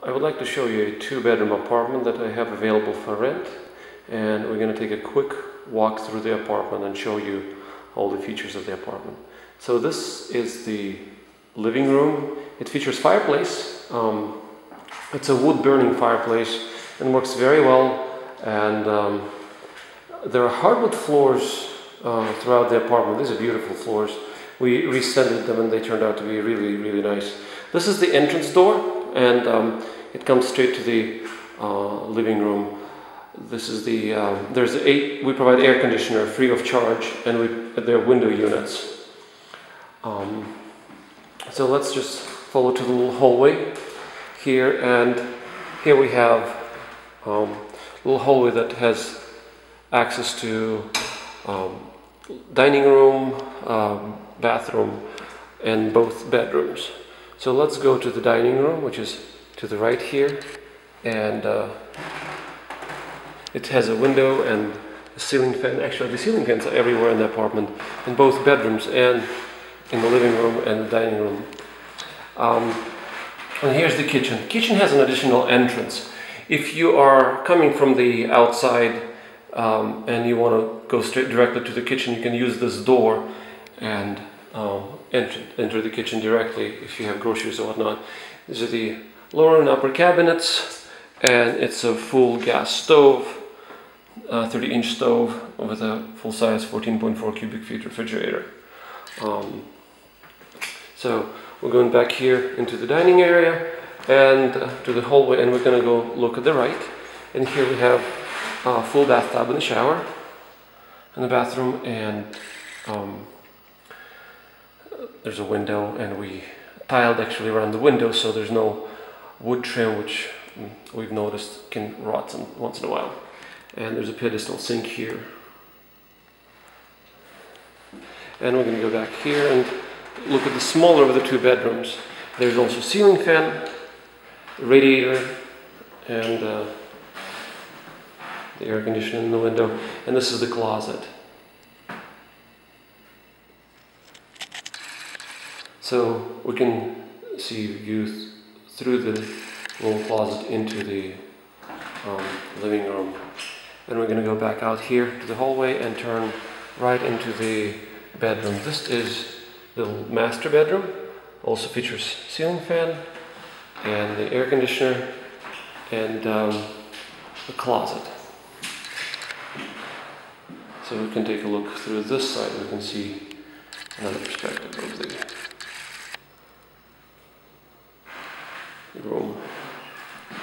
I would like to show you a two bedroom apartment that I have available for rent and we're going to take a quick walk through the apartment and show you all the features of the apartment. So this is the living room. It features fireplace. Um, it's a wood burning fireplace and works very well and um, there are hardwood floors uh, throughout the apartment. These are beautiful floors. We resanded them and they turned out to be really, really nice. This is the entrance door and um, it comes straight to the uh, living room. This is the, um, there's eight, we provide air conditioner free of charge and we, they're window units. Um, so let's just follow to the little hallway here and here we have um, a little hallway that has access to um, dining room, um, bathroom, and both bedrooms. So let's go to the dining room, which is to the right here, and uh, it has a window and a ceiling fan. Actually, the ceiling fans are everywhere in the apartment, in both bedrooms and in the living room and the dining room. Um, and here's the kitchen. Kitchen has an additional entrance. If you are coming from the outside um, and you want to go straight directly to the kitchen, you can use this door and um, enter, enter the kitchen directly if you have groceries or whatnot. These are the lower and upper cabinets and it's a full gas stove, 30 inch stove with a full size 14.4 cubic feet refrigerator. Um, so we're going back here into the dining area and uh, to the hallway and we're going to go look at the right and here we have a full bathtub and a shower in the bathroom and um, there's a window and we tiled actually around the window so there's no wood trim which mm, we've noticed can rot once in a while. And there's a pedestal sink here. And we're going to go back here and look at the smaller of the two bedrooms. There's also ceiling fan radiator and uh, the air conditioner in the window. And this is the closet So we can see views through the little closet into the um, living room. Then we're going to go back out here to the hallway and turn right into the bedroom. This is the master bedroom. Also features ceiling fan and the air conditioner and um, the closet. So we can take a look through this side. We can see another perspective of the room.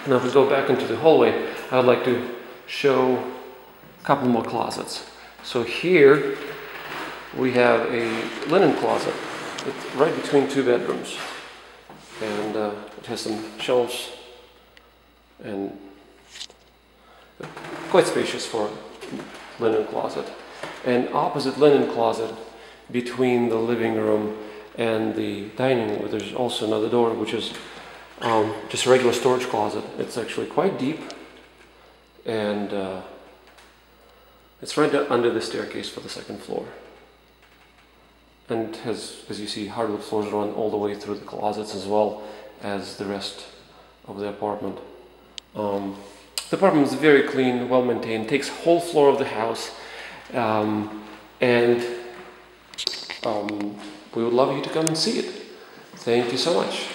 Now if we go back into the hallway, I'd like to show a couple more closets. So here we have a linen closet right between two bedrooms. And uh, it has some shelves and quite spacious for linen closet. And opposite linen closet between the living room and the dining room, there's also another door which is um, just a regular storage closet. It's actually quite deep and uh, it's right under the staircase for the second floor. And has, as you see, hardwood floors run all the way through the closets as well as the rest of the apartment. Um, the apartment is very clean, well maintained, takes whole floor of the house, um, and um, we would love you to come and see it. Thank you so much.